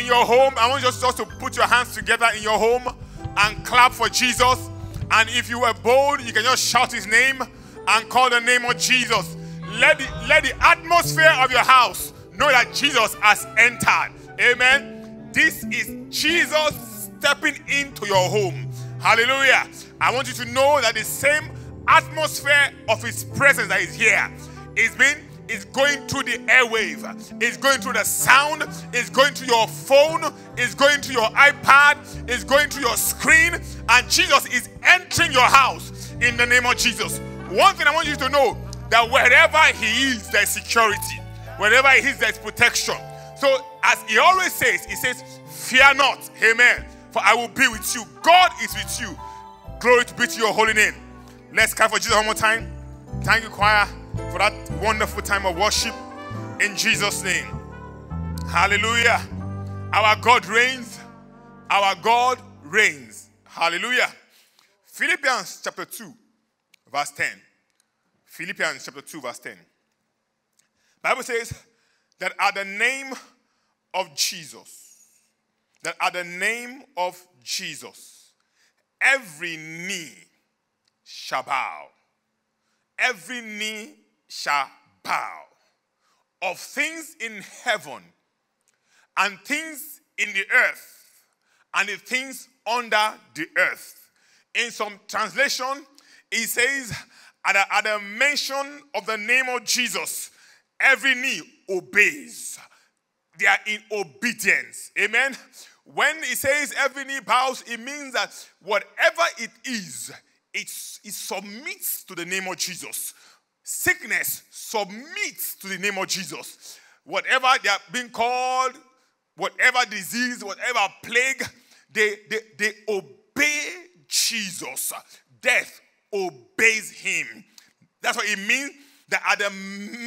In your home, I want you just to put your hands together in your home and clap for Jesus. And if you were bold, you can just shout his name and call the name of Jesus. Let the, let the atmosphere of your house know that Jesus has entered. Amen. This is Jesus stepping into your home. Hallelujah. I want you to know that the same atmosphere of his presence that is here is being is going through the airwave, it's going through the sound, it's going to your phone, it's going to your iPad, it's going to your screen, and Jesus is entering your house in the name of Jesus. One thing I want you to know that wherever He is, there's security, wherever He is, there's protection. So, as He always says, He says, Fear not, Amen, for I will be with you. God is with you. Glory to be to your holy name. Let's clap for Jesus one more time. Thank you, choir for that wonderful time of worship in Jesus' name. Hallelujah. Our God reigns. Our God reigns. Hallelujah. Philippians chapter 2, verse 10. Philippians chapter 2, verse 10. Bible says that at the name of Jesus, that at the name of Jesus, every knee shall bow, every knee shall bow of things in heaven and things in the earth and the things under the earth. In some translation, it says, at the, at the mention of the name of Jesus, every knee obeys. They are in obedience. Amen. When it says every knee bows, it means that whatever it is, it, it submits to the name of Jesus sickness submits to the name of Jesus. Whatever they are being called, whatever disease, whatever plague, they, they, they obey Jesus. Death obeys him. That's what it means that at the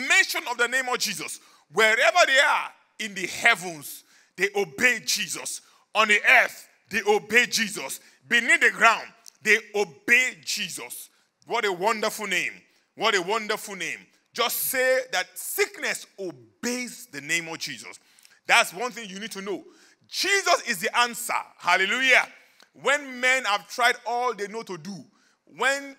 mention of the name of Jesus, wherever they are in the heavens, they obey Jesus. On the earth, they obey Jesus. Beneath the ground, they obey Jesus. What a wonderful name. What a wonderful name. Just say that sickness obeys the name of Jesus. That's one thing you need to know. Jesus is the answer. Hallelujah. When men have tried all they know to do, when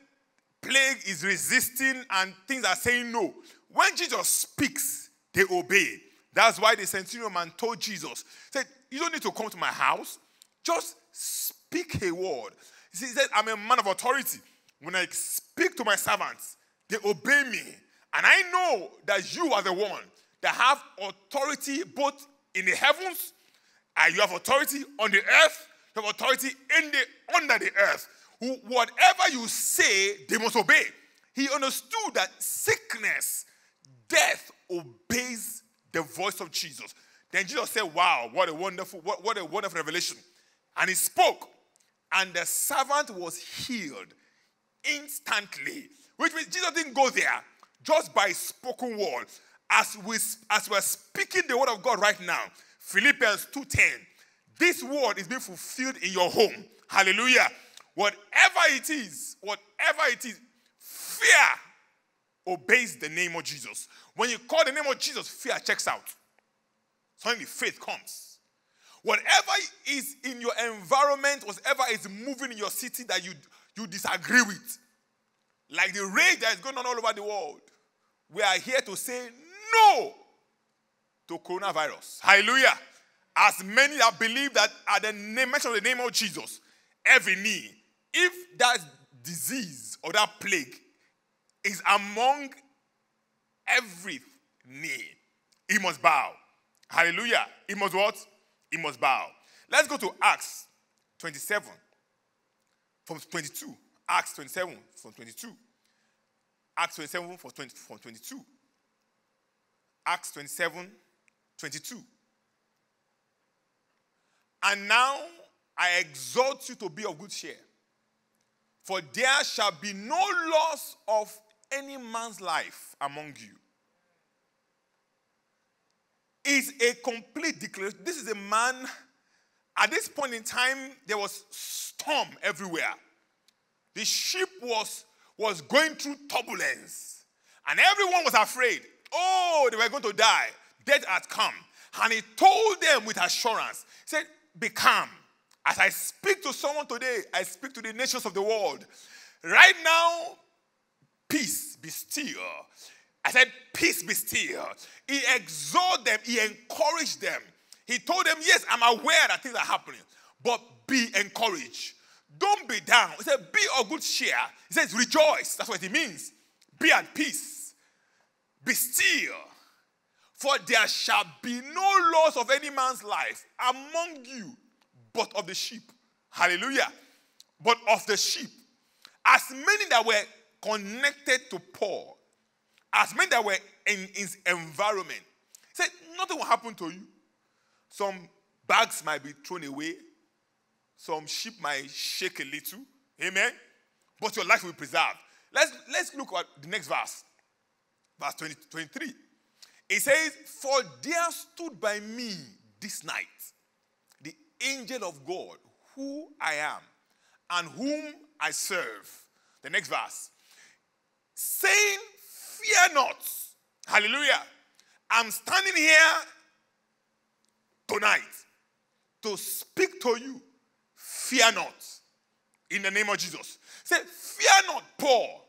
plague is resisting and things are saying no, when Jesus speaks, they obey. That's why the centurion man told Jesus, said, You don't need to come to my house, just speak a word. He said, I'm a man of authority. When I speak to my servants, they obey me. And I know that you are the one that have authority both in the heavens and you have authority on the earth, you have authority in the under the earth. Who, Whatever you say, they must obey. He understood that sickness, death obeys the voice of Jesus. Then Jesus said, Wow, what a wonderful, what, what a wonderful revelation. And he spoke, and the servant was healed instantly. Which means Jesus didn't go there just by spoken word. As, we, as we're speaking the word of God right now, Philippians 2.10, this word is being fulfilled in your home. Hallelujah. Whatever it is, whatever it is, fear obeys the name of Jesus. When you call the name of Jesus, fear checks out. Suddenly faith comes. Whatever is in your environment, whatever is moving in your city that you, you disagree with, like the rage that is going on all over the world, we are here to say no to coronavirus. Hallelujah. As many that believe that at the name, mention of the name of Jesus, every knee, if that disease or that plague is among every knee, he must bow. Hallelujah. He must what? He must bow. Let's go to Acts 27 from 22. Acts 27 from 22. Acts 27 from 22. Acts 27, 22. And now I exhort you to be of good cheer, for there shall be no loss of any man's life among you. It's a complete declaration. This is a man, at this point in time, there was storm everywhere. The ship was, was going through turbulence, and everyone was afraid. Oh, they were going to die. Death had come. And he told them with assurance, he said, Be calm. As I speak to someone today, I speak to the nations of the world. Right now, peace be still. I said, Peace be still. He exhorted them, he encouraged them. He told them, Yes, I'm aware that things are happening, but be encouraged. Don't be down. He said, Be of good cheer. He says, Rejoice. That's what it means. Be at peace. Be still. For there shall be no loss of any man's life among you, but of the sheep. Hallelujah. But of the sheep. As many that were connected to Paul, as many that were in his environment, said nothing will happen to you. Some bags might be thrown away, some sheep might shake a little. Amen. But your life will be preserved. Let's, let's look at the next verse. Verse 20, 23. It says, For there stood by me this night the angel of God, who I am, and whom I serve. The next verse. Saying, Fear not. Hallelujah. I'm standing here tonight to speak to you. Fear not. In the name of Jesus. Say, Fear not, Paul.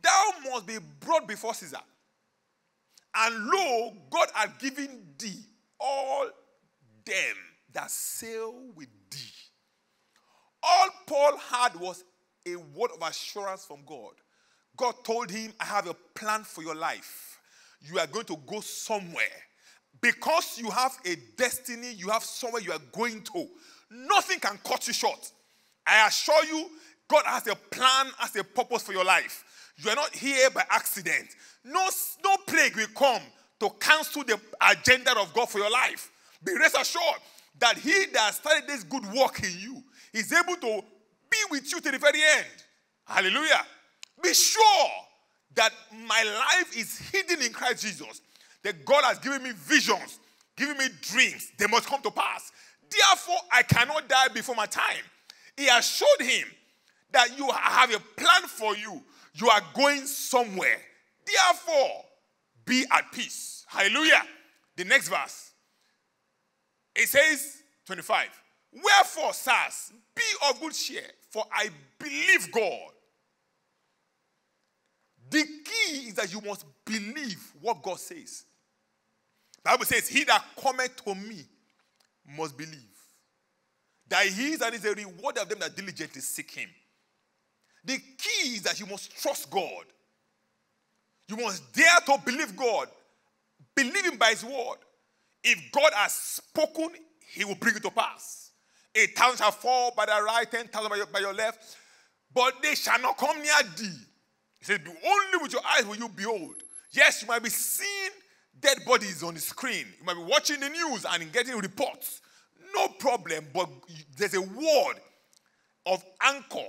Thou must be brought before Caesar. And lo, God hath given thee all them that sail with thee. All Paul had was a word of assurance from God. God told him, I have a plan for your life. You are going to go somewhere. Because you have a destiny, you have somewhere you are going to. Nothing can cut you short. I assure you, God has a plan, has a purpose for your life. You are not here by accident. No, no plague will come to cancel the agenda of God for your life. Be rest assured that He that started this good work in you is able to be with you to the very end. Hallelujah. Be sure that my life is hidden in Christ Jesus. That God has given me visions, given me dreams. They must come to pass. Therefore, I cannot die before my time. He assured him that you have a plan for you. You are going somewhere. Therefore, be at peace. Hallelujah. The next verse. It says, 25. Wherefore, sirs, be of good cheer, for I believe God. The key is that you must believe what God says. The Bible says, He that cometh to me must believe. That he is and is a reward of them that diligently seek him. The key is that you must trust God. You must dare to believe God. Believe him by his word. If God has spoken, he will bring it to pass. A thousand shall fall by the right, ten thousand by your, by your left, but they shall not come near thee. He said, Only with your eyes will you behold. Yes, you might be seeing dead bodies on the screen. You might be watching the news and getting reports. No problem, but there's a word of anchor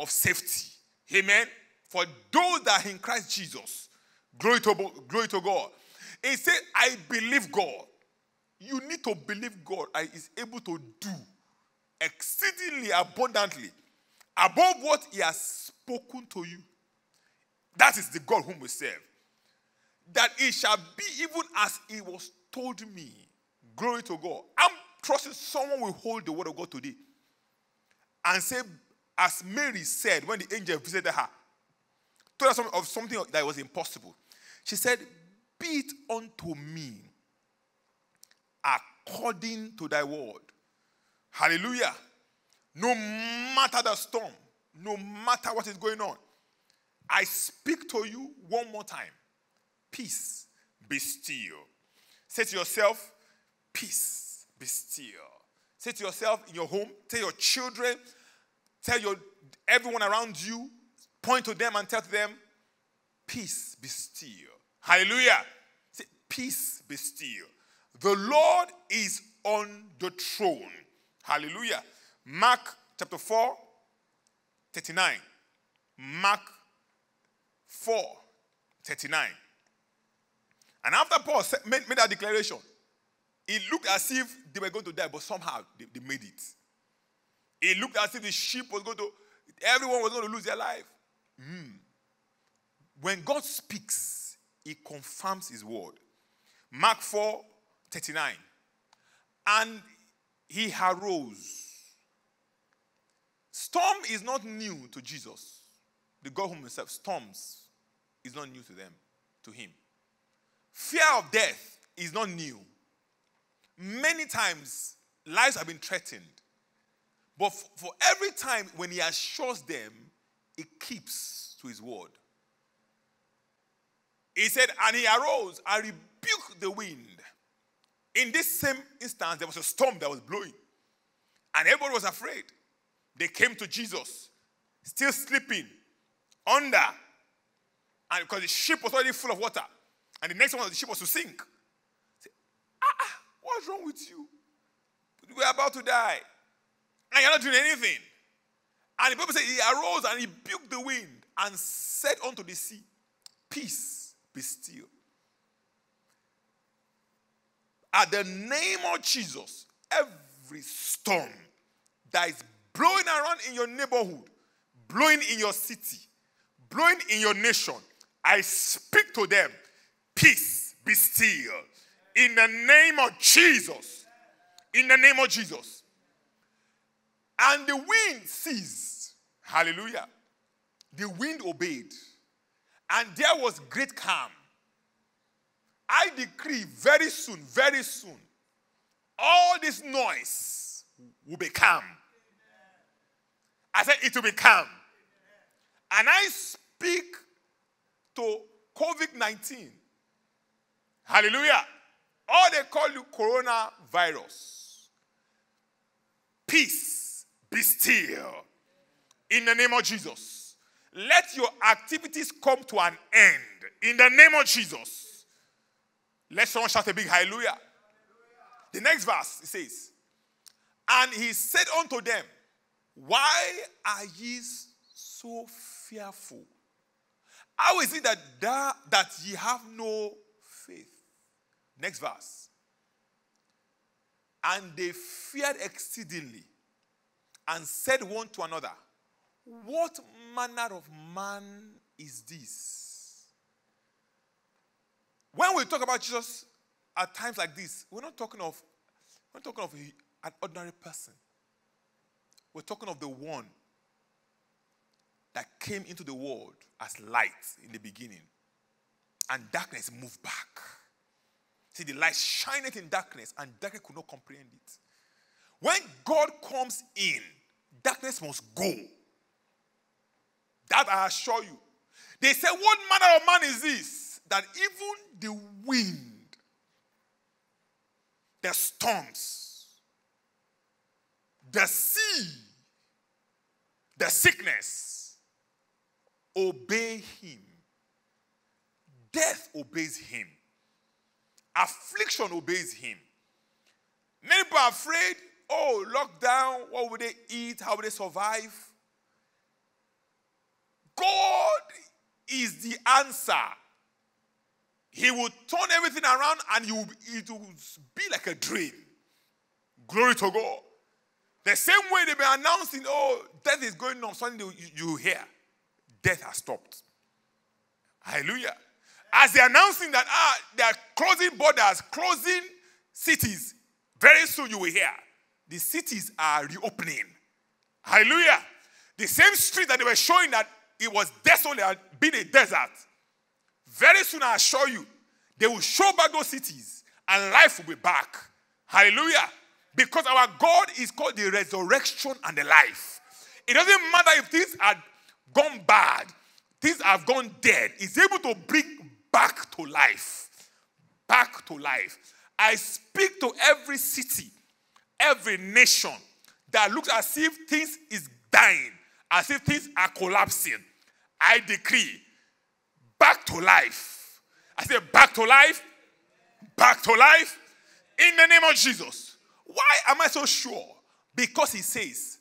of safety. Amen. For those that are in Christ Jesus, glory to, glory to God. He said, I believe God. You need to believe God is able to do exceedingly abundantly above what He has spoken to you. That is the God whom we serve. That it shall be even as He was told me. Glory to God. I'm trusting someone will hold the word of God today and say, as Mary said when the angel visited her, told her of something that was impossible. She said, Be it unto me according to thy word. Hallelujah. No matter the storm, no matter what is going on, I speak to you one more time. Peace, be still. Say to yourself, peace, be still. Say to yourself in your home, tell your children, tell your everyone around you, point to them and tell them, peace, be still. Hallelujah. Say, peace, be still. The Lord is on the throne. Hallelujah. Mark chapter 4, 39. Mark 4, 39. And after Paul made, made that declaration, it looked as if they were going to die, but somehow they, they made it. It looked as if the sheep was going to, everyone was going to lose their life. Mm. When God speaks, He confirms His word. Mark 4 39. And he arose. Storm is not new to Jesus. The God whom himself, storms is not new to them, to him. Fear of death is not new. Many times, lives have been threatened. But for every time when he assures them, he keeps to his word. He said, and he arose and rebuked the wind. In this same instance, there was a storm that was blowing, and everybody was afraid. They came to Jesus, still sleeping under, and because the ship was already full of water, and the next one the ship was to sink. Say, ah, ah, what's wrong with you? We're about to die, and you're not doing anything. And the Bible said he arose and he rebuked the wind and said unto the sea, Peace, be still. At the name of Jesus, every storm that is blowing around in your neighborhood, blowing in your city, blowing in your nation, I speak to them, peace be still. In the name of Jesus. In the name of Jesus. And the wind ceased. Hallelujah. The wind obeyed. And there was great calm. I decree very soon, very soon, all this noise will be calm. I said it will be calm. And I speak to COVID 19. Hallelujah. Or they call you coronavirus. Peace be still. In the name of Jesus. Let your activities come to an end. In the name of Jesus. Let someone shout a big hallelujah. The next verse it says, And he said unto them, Why are ye so fearful? How is it that, that, that ye have no? Next verse. And they feared exceedingly and said one to another, What manner of man is this? When we talk about Jesus at times like this, we're not talking of, we're not talking of an ordinary person. We're talking of the one that came into the world as light in the beginning, and darkness moved back. See, the light shineth in darkness, and darkness could not comprehend it. When God comes in, darkness must go. That I assure you. They say, What manner of man is this? That even the wind, the storms, the sea, the sickness obey him. Death obeys him. Affliction obeys him. Many people are afraid oh, lockdown, what will they eat? How will they survive? God is the answer. He will turn everything around and will, it will be like a dream. Glory to God. The same way they've been announcing, oh, death is going on, suddenly you, you hear, death has stopped. Hallelujah. As they're announcing that ah, they're closing borders, closing cities, very soon you will hear the cities are reopening. Hallelujah. The same street that they were showing that it was desolate and been a desert. Very soon, I assure you, they will show back those cities and life will be back. Hallelujah. Because our God is called the resurrection and the life. It doesn't matter if things are gone bad, things have gone dead. He's able to bring back to life. Back to life. I speak to every city every nation that looks as if things is dying, as if things are collapsing, I decree back to life. I say back to life, back to life in the name of Jesus. Why am I so sure? Because he says,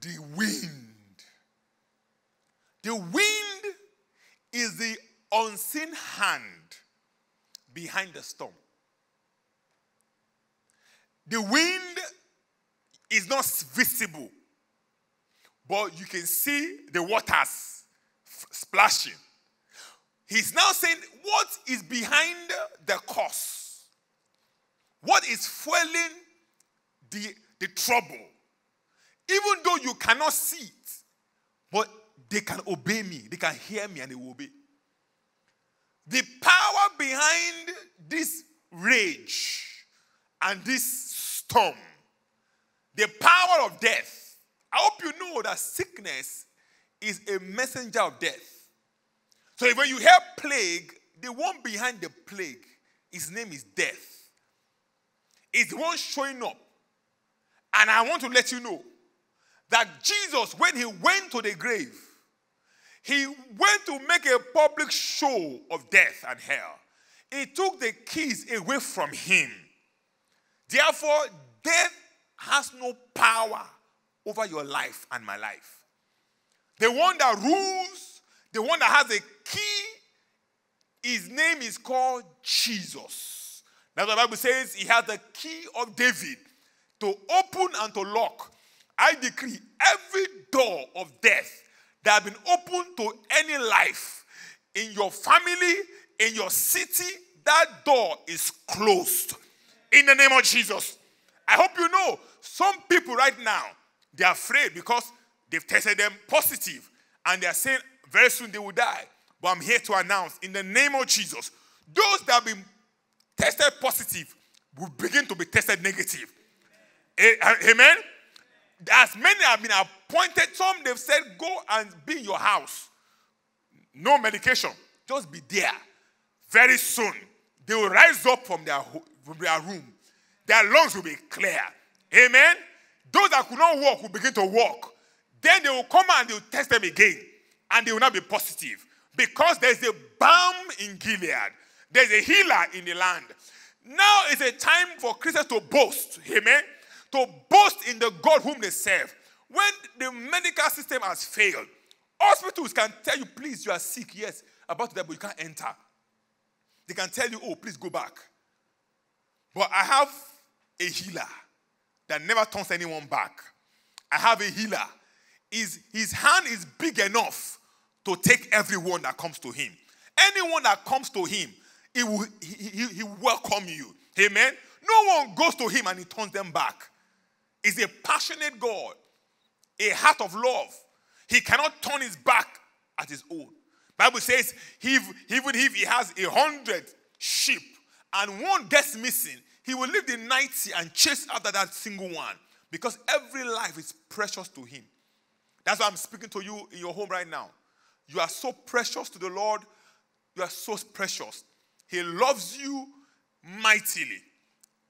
the wind. The wind unseen hand behind the storm. The wind is not visible, but you can see the waters splashing. He's now saying, What is behind the cause? What is fueling the, the trouble? Even though you cannot see it, but they can obey me, they can hear me, and they will obey. The power behind this rage and this storm, the power of death. I hope you know that sickness is a messenger of death. So when you hear plague, the one behind the plague, his name is death. Is the one showing up. And I want to let you know that Jesus, when he went to the grave, he went to make a public show of death and hell. He took the keys away from him. Therefore, death has no power over your life and my life. The one that rules, the one that has a key, his name is called Jesus. What the Bible says he has the key of David to open and to lock. I decree every door of death that have been opened to any life in your family, in your city, that door is closed. In the name of Jesus. I hope you know some people right now, they're afraid because they've tested them positive and they're saying very soon they will die. But I'm here to announce in the name of Jesus, those that have been tested positive will begin to be tested negative. Amen. As many have been appointed, some they've said, go and be in your house. No medication, just be there. Very soon, they will rise up from their, from their room. Their lungs will be clear. Amen. Those that could not walk will begin to walk. Then they will come and they will test them again, and they will not be positive because there's a balm in Gilead. There's a healer in the land. Now is a time for Christians to boast. Amen to boast in the God whom they serve. When the medical system has failed, hospitals can tell you, please, you are sick, yes, about die, but you can't enter. They can tell you, oh, please go back. But I have a healer that never turns anyone back. I have a healer. His, his hand is big enough to take everyone that comes to him. Anyone that comes to him, he will, he, he, he will welcome you. Amen. No one goes to him and he turns them back is a passionate God, a heart of love. He cannot turn his back at his own. Bible says if, even if he has a hundred sheep and one gets missing, he will leave the 90 and chase after that single one because every life is precious to him. That's why I'm speaking to you in your home right now. You are so precious to the Lord. You are so precious. He loves you mightily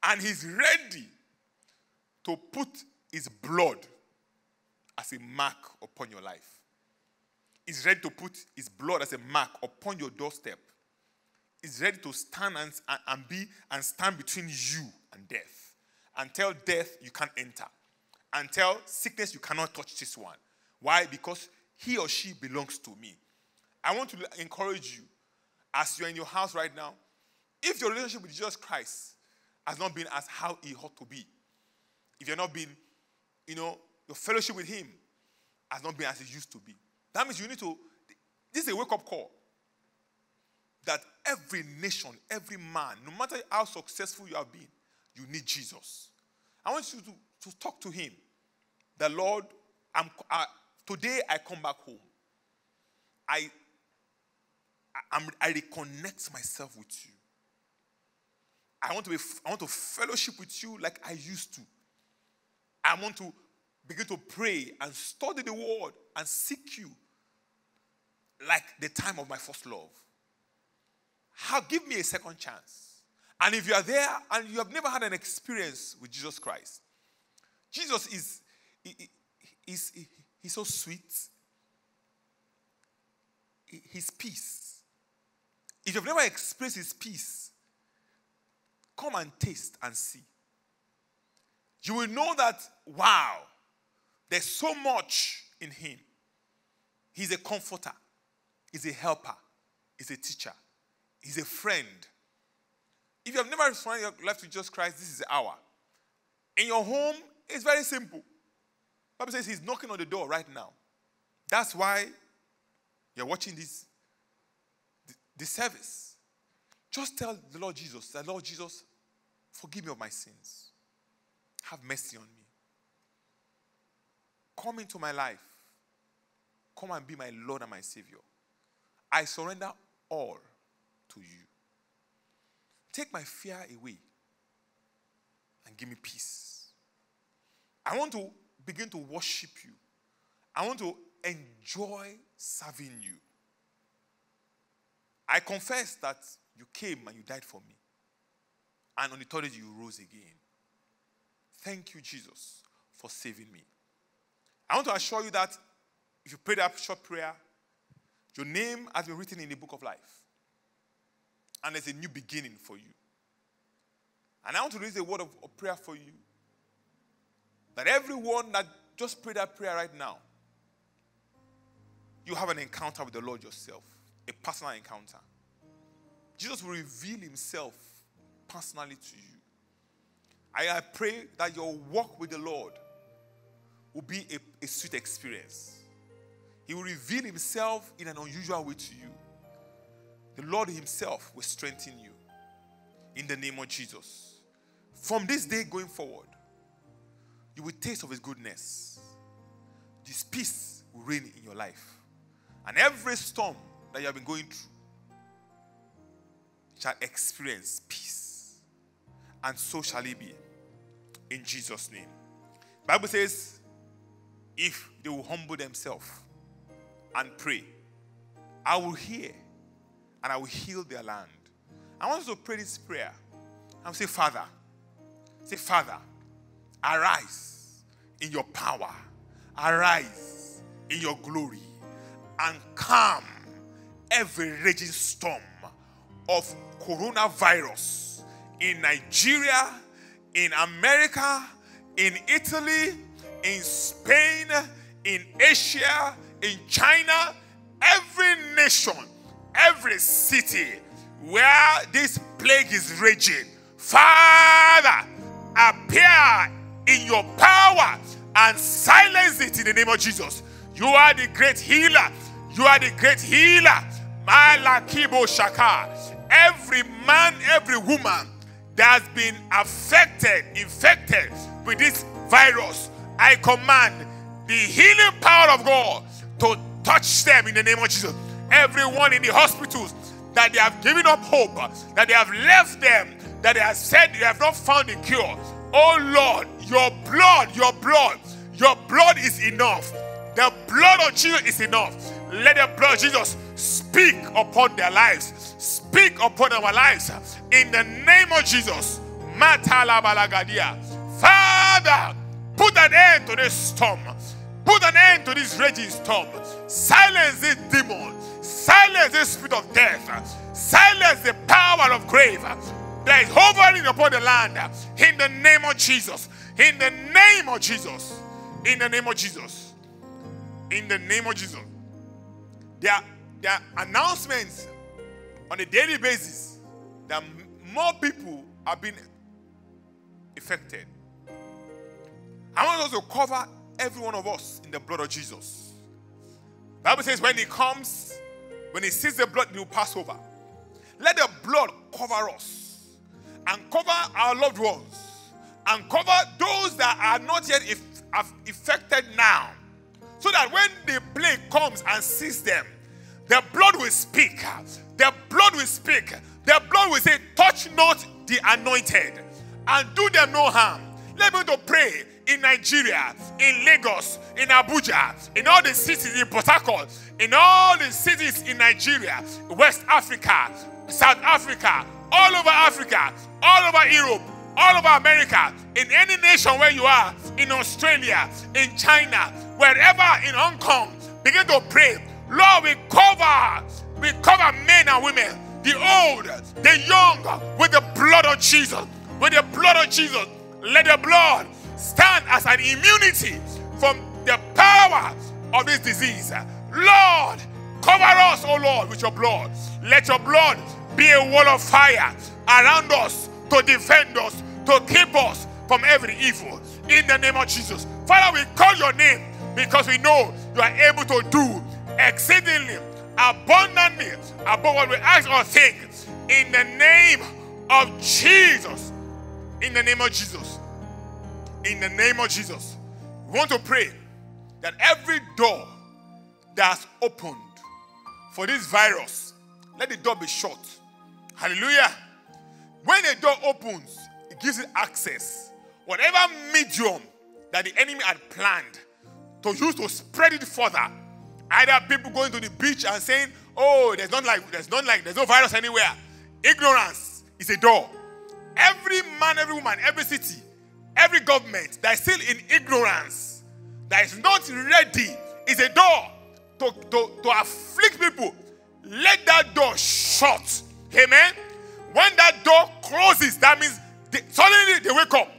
and he's ready to put his blood as a mark upon your life. He's ready to put his blood as a mark upon your doorstep. He's ready to stand and, and be and stand between you and death. And tell death you can't enter. And tell sickness you cannot touch this one. Why? Because he or she belongs to me. I want to encourage you as you're in your house right now. If your relationship with Jesus Christ has not been as how it ought to be, if you're not being, you know, your fellowship with Him has not been as it used to be. That means you need to, this is a wake up call. That every nation, every man, no matter how successful you have been, you need Jesus. I want you to, to talk to Him. The Lord, I'm, I, today I come back home. I, I, I reconnect myself with you. I want to be, I want to fellowship with you like I used to. I want to begin to pray and study the word and seek you like the time of my first love. How give me a second chance. And if you are there and you have never had an experience with Jesus Christ, Jesus is he, he's, he's so sweet. His peace. If you've never experienced his peace, come and taste and see you will know that, wow, there's so much in him. He's a comforter, he's a helper, he's a teacher, he's a friend. If you have never responded your life to Jesus Christ, this is the hour. In your home, it's very simple. Bible says he's knocking on the door right now. That's why you're watching this, this service. Just tell the Lord Jesus, the Lord Jesus, Forgive me of my sins. Have mercy on me. Come into my life. Come and be my Lord and my Savior. I surrender all to you. Take my fear away and give me peace. I want to begin to worship you. I want to enjoy serving you. I confess that you came and you died for me. And on the third day, you rose again. Thank you, Jesus, for saving me. I want to assure you that if you pray that short prayer, your name has been written in the book of life. And there's a new beginning for you. And I want to raise a word of, of prayer for you. That everyone that just prayed that prayer right now, you have an encounter with the Lord yourself, a personal encounter. Jesus will reveal himself personally to you. I, pray that your walk with the Lord will be a, a sweet experience. He will reveal himself in an unusual way to you. The Lord himself will strengthen you in the name of Jesus. From this day going forward, you will taste of his goodness. This peace will reign in your life. And every storm that you have been going through shall experience peace. And so shall it be. In Jesus' name. Bible says, if they will humble themselves and pray, I will hear and I will heal their land. I want you to pray this prayer I will say, Father, say, Father, arise in your power, arise in your glory, and calm every raging storm of coronavirus in Nigeria, in America, in Italy, in Spain, in Asia, in China, every nation, every city where this plague is raging. Father, appear in your power and silence it in the name of Jesus. You are the great healer. You are the great healer. Malakibo Shaka. Every man, every woman that has been affected, infected with this virus, I command the healing power of God to touch them in the name of Jesus. Everyone in the hospitals that they have given up hope, that they have left them, that they have said they have not found a cure. Oh Lord, your blood, your blood, your blood is enough. The blood of Jesus is enough. Let the blood of Jesus speak upon their lives. Speak upon our lives. In the name of Jesus. Father, put an end to this storm. Put an end to this raging storm. Silence this demon. Silence this spirit of death. Silence the power of grave that is hovering upon the land. In the name of Jesus. In the name of Jesus. In the name of Jesus. In the name of Jesus. There are, there are announcements on a daily basis that more people are being affected. I want us to cover every one of us in the blood of Jesus. Bible says when he comes, when he sees the blood, he will pass over. Let the blood cover us and cover our loved ones and cover those that are not yet affected now. So that when the plague comes and sees them, the blood will speak. The blood will speak. The blood will say, Touch not the anointed and do them no harm. Let me to pray in Nigeria, in Lagos, in Abuja, in all the cities in Port in all the cities in Nigeria, West Africa, South Africa, all over Africa, all over Europe, all over America, in any nation where you are, in Australia, in China, wherever in Hong Kong, begin to pray. Lord, we cover, we cover men and women, the old, the young, with the blood of Jesus. With the blood of Jesus. Let the blood stand as an immunity from the power of this disease. Lord, cover us, oh Lord, with your blood. Let your blood be a wall of fire around us to defend us, to keep us from every evil. In the name of Jesus. Father, we call your name because we know you are able to do exceedingly, abundantly, above what we ask or think. In the name of Jesus. In the name of Jesus. In the name of Jesus. We want to pray that every door that's opened for this virus, let the door be shut. Hallelujah. When a door opens, it gives it access. Whatever medium that the enemy had planned to use to spread it further, either people going to the beach and saying, "Oh, there's not like there's not like there's no virus anywhere." Ignorance is a door. Every man, every woman, every city, every government that is still in ignorance, that is not ready, is a door to, to, to afflict people. Let that door shut. Amen. When that door closes, that means they, suddenly they wake up.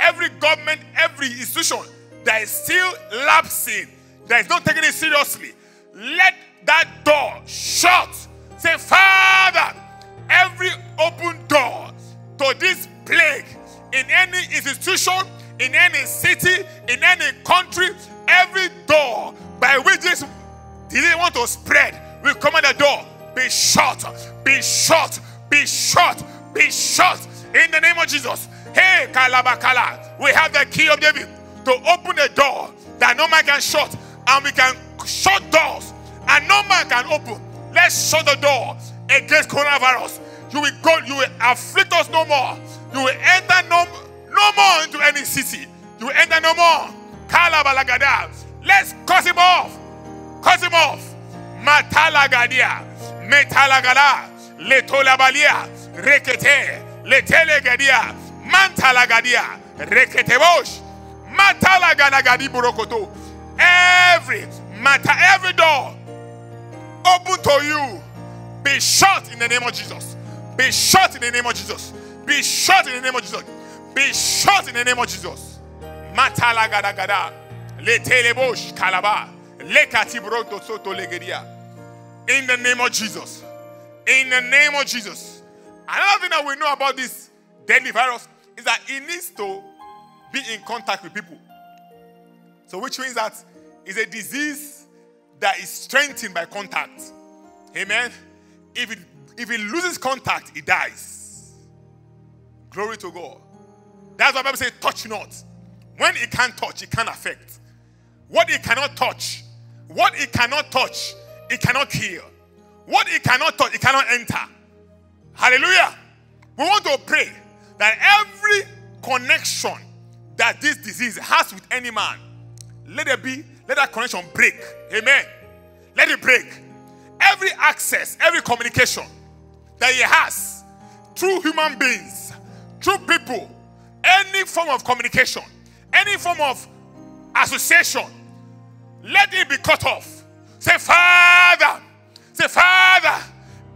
Every government, every institution that is still lapsing, that is no taking it seriously, let that door shut. Say, Father, every open door to this plague in any institution, in any city, in any country, every door by which this disease want to spread will come at the door. Be shut, be shut, be shut, be shut in the name of Jesus. Hey, Kalabakala, we have the key of David to open the door that no man can shut, and we can shut doors and no man can open. Let's shut the door against coronavirus. You will go, you will afflict us no more. You will enter no, no more into any city. You will enter no more. Kalabalagada. Let's cut him off. Cut him off. Matalagadia. Metalagala. Letolabalia. Rekete. Letelegadia. Mantalagadia. Reketebosh. Matalaganagadi burokoto. Every matter, every door open to you be shut in the name of Jesus. Be shut in the name of Jesus. Be shut in the name of Jesus. Be shut in the name of Jesus. Matala gada gada. Letelebosh kalaba. Lekati broto soto legedia. In the name of Jesus. In the name of Jesus. Another thing that we know about this deadly virus is that it needs to be in contact with people. So, which means that it's a disease that is strengthened by contact. Amen. If it if it loses contact, it dies. Glory to God. That's why Bible says, touch not. When it can't touch, it can't affect. What it cannot touch, what it cannot touch, it cannot kill. What it cannot touch, it cannot enter. Hallelujah. We want to pray that every connection that this disease has with any man, let it be, let that connection break. Amen. Let it break. Every access, every communication that he has through human beings, through people, any form of communication, any form of association, let it be cut off. Say, Father, say, Father,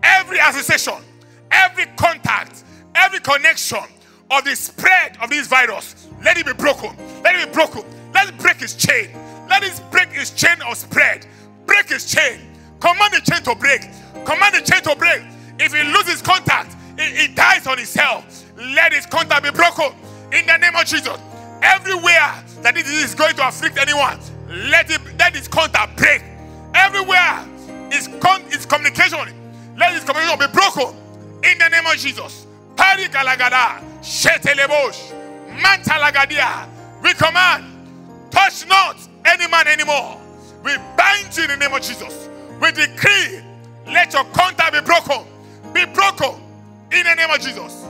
every association, every contact, every connection of the spread of this virus, let it be broken. Let it be broken. Let it break his chain. Let it break his chain or spread. Break his chain. Command the chain to break. Command the chain to break. If he loses contact, he, he dies on himself. Let his contact be broken in the name of Jesus. Everywhere that this is going to afflict anyone, let it let his contact break. Everywhere his, con, his communication, let his communication be broken in the name of Jesus. Parikalagada, shetelebosh, mantalagadia. We command, touch not any man anymore. We bind you in the name of Jesus. We decree, let your contact be broken. Be broken in the name of Jesus.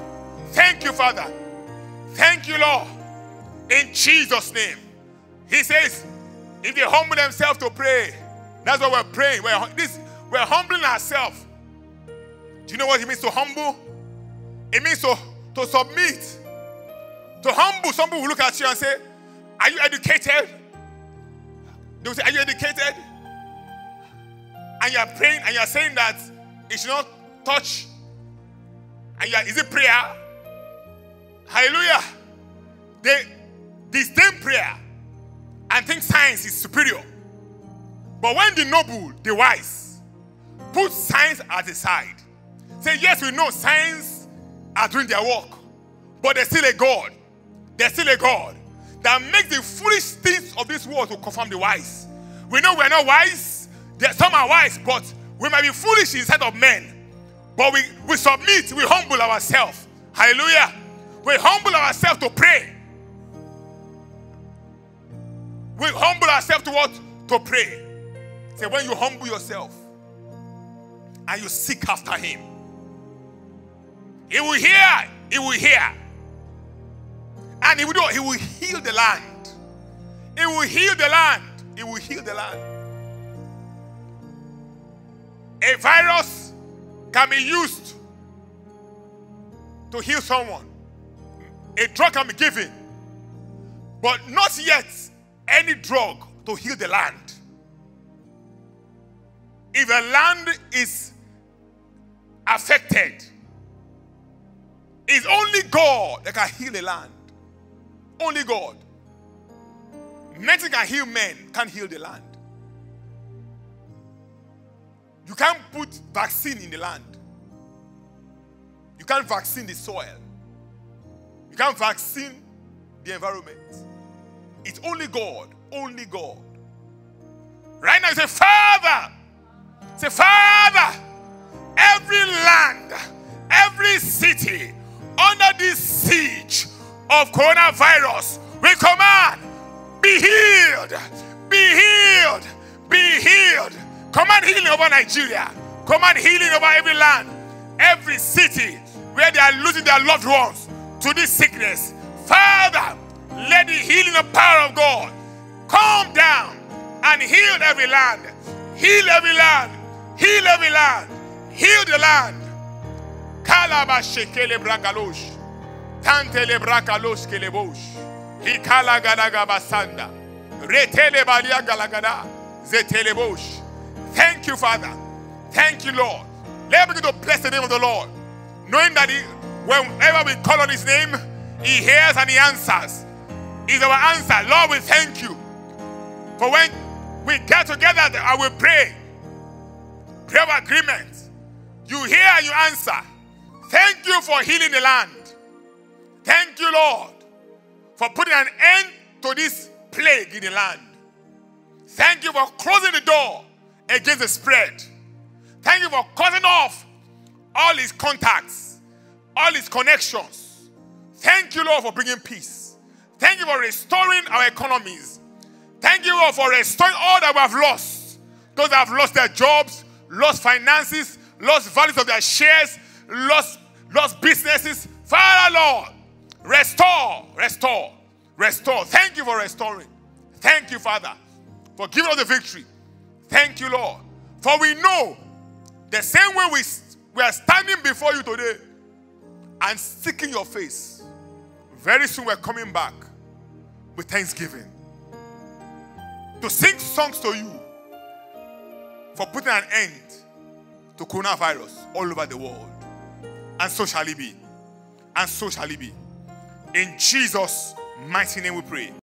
Thank you, Father. Thank you, Lord. In Jesus' name. He says, if they humble themselves to pray, that's what we're praying. We're, this, we're humbling ourselves. Do you know what it means to humble? It means to, to submit. To humble, some people look at you and say, Are you educated? They will say, Are you educated? And you are praying and you are saying that it should not touch. And you are, is it prayer? Hallelujah. They disdain prayer and think science is superior. But when the noble, the wise, put science at the side, say, Yes, we know science are doing their work, but there's still a God. There's still a God that makes the foolish things of this world to confirm the wise. We know we're not wise. Some are wise, but we might be foolish instead of men. But we, we submit, we humble ourselves. Hallelujah. we humble ourselves to pray. We humble ourselves to what? To pray. Say, when you humble yourself and you seek after Him, He will hear, He will hear. And He will do, He will heal the land. He will heal the land. He will heal the land. A virus can be used to heal someone. A drug can be given, but not yet any drug to heal the land. If a land is affected, it's only God that can heal a land. Only God. Medicine can heal men, can't heal the land. You can't put vaccine in the land. You can't vaccine the soil. You can't vaccine the environment. It's only God. Only God. Right now, say, Father. Say, Father. Every land, every city under this siege of coronavirus, we command, be healed. Be healed. Be healed. Command healing over Nigeria. Command healing over every land, every city where they are losing their loved ones to this sickness. Father, let the healing power of God come down and heal every land. Heal every land. Heal every land. Heal the land. Kalaba shekele brakalosh. Tantele brakalosh kelebosh. Hikala galaga basanda. Retele balia galagada. Zetelebosh. Thank you, Father. Thank you, Lord. Let me begin to bless the name of the Lord. Knowing that he, whenever we call on his name, he hears and he answers. Is our answer. Lord, we thank you. For when we get together, I will pray. Pray of agreement. You hear and you answer. Thank you for healing the land. Thank you, Lord, for putting an end to this plague in the land. Thank you for closing the door against the spread. Thank you for cutting off all his contacts, all his connections. Thank you, Lord, for bringing peace. Thank you for restoring our economies. Thank you, Lord, for restoring all that we have lost. Those that have lost their jobs, lost finances, lost values of their shares, lost, lost businesses. Father, Lord, restore, restore, restore. Thank you for restoring. Thank you, Father, for giving us the victory. Thank you, Lord. For we know the same way we, we are standing before you today and seeking your face. Very soon we're coming back with thanksgiving to sing songs to you for putting an end to coronavirus all over the world. And so shall it be. And so shall it be. In Jesus' mighty name we pray.